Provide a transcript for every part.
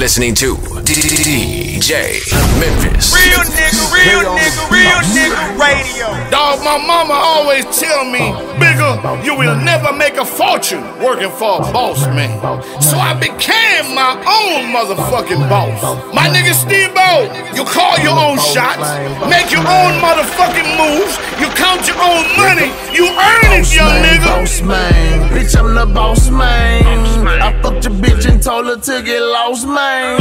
listening to DJ Memphis. Real nigga, real nigga, real nigga radio. Dog, my mama always tell me, Bigga, you will never make a fortune working for a boss man. So I became my own motherfucking boss. My nigga Steve you call your own shots, make your own motherfucking moves, you count your own money, you earn it, young nigga. Boss man, bitch, I'm the boss man. I fucked your bitch and told her to get lost, man.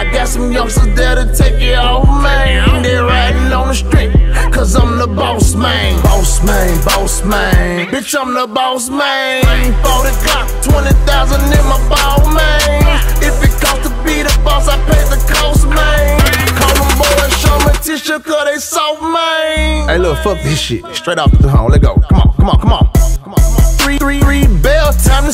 I got some youngsters there to take it off, man. They riding on the street, cause I'm the boss man. Boss man, boss man. Bitch, I'm the boss man. 40 Glock, 20,000 in my ball, man. If it costs to be the boss, I pay the cost, man. Call them boys, show me tissue, cause they soft, man. Hey, look, fuck this shit. Straight off the home, let go. Come on, come on, come on. Come on. Three, three, three bell, time to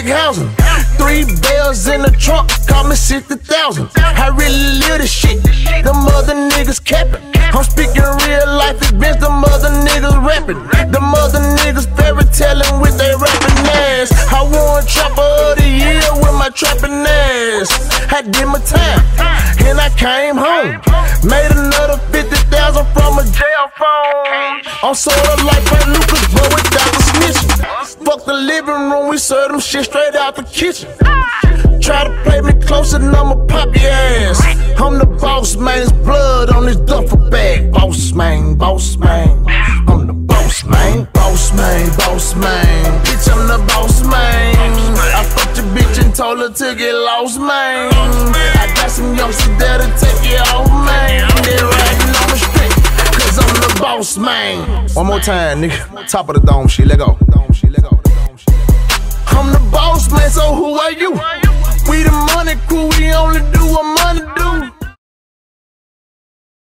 from housing. Three bells in the trunk, call me 60,000. I really live this shit, them other niggas capping. I'm speaking real life events, them other niggas rapping. The other niggas fairy telling with their rapping ass. I won trapper of the year with my trapping ass. I did my time, and I came home. Made another 50,000 from a jail phone. I'm sorta like Ray Lucas, but without the the living room, we serve them shit straight out the kitchen. Try to play me close and I'ma pop your ass. I'm the boss man's blood on this duffel bag. Boss man, boss man. I'm the boss man, boss man, boss man. Bitch, I'm the boss man. I fucked your bitch and told her to get lost, man. I got some youngsters there to take it off, man. They riding on the street, cause I'm the boss man. One more time, nigga. Top of the dome shit, let go. Boss man, so who are you? We the money crew, we